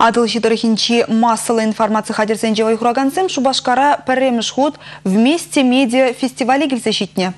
Адыл жидырхинчи массалы информация хадерсенче ойхураганцем Шубашкара пәрреміш худ вместе медиа фестивале келсе.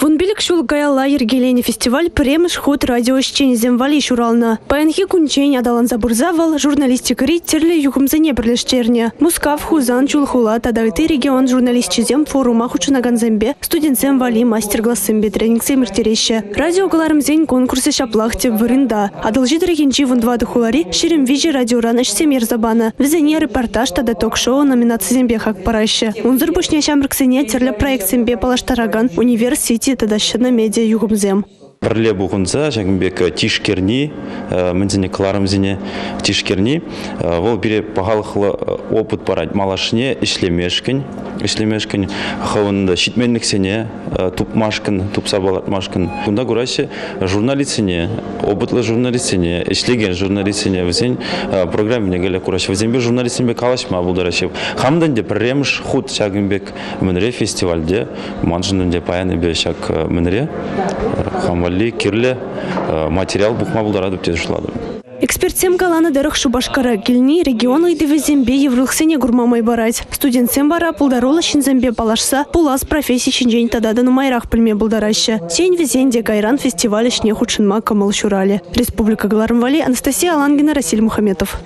Вунбилик шул гаяла ергелени фестиваль премеш ход радио ищенезем вали шурална. Паянхи кунчень адалан забурзавал журналистикари терле юхумзене бірлештерне. Мускав хузан чулхула тадайты регион журналистчизем форума хучунаганзембе студентсем вали мастер-классембе тренингсем иртереще. Радио галарымзен конкурсы шаплахте вырында. Адал жидрегенчи вундвады хулари шерем вижи радиоран ишсемер забана. Везене репортаж тада ток-шоу номинациямбе хак параще. Унзыр бушне шамрыксене терле проектсембе палаштараган университет тадащына медиа югумзем. Бірле бұғынса жәгімбек тишкерни мінзіне қыларымзіне тишкерни. Ол бире пағалықлы опыт барад малашыне ішлемешкін. Ішлемешкін хавында шитменліксене тупмашкын тупсабалатмашкын бұнда көрәші журналистсене опытлы журналистсене ішлеген журналистсене візен программіне келе көрәші. Візенбе журналистсенбе калашма бұлдарашев хамдан де премш худ жәгімбек мінре фестивальде манжынын де паяны бе шак мінре. Хамвали ли кирле материал бухма булдара деп тезушлады. Экспертсем галаны дырық Шубашкара келни регион үйдівізембе еврылықсене гурмамай барать. Студентсем бара пулдарола шинзембе палашса, пулас профессий шинжень тадады майрақ пілме бұлдарашы. Сень везенде гайран фестиваль ішне худшынма камал шурали. Республика Галарымвали Анастасия Алангина, Расиль Мухаметов.